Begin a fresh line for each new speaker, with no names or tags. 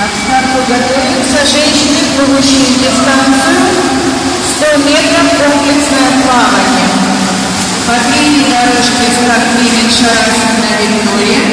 К старту готовятся женщины, бегущие дистанцию 100 метров комплексное плавание. По длинной дорожке старт примет Шарасина Виктория.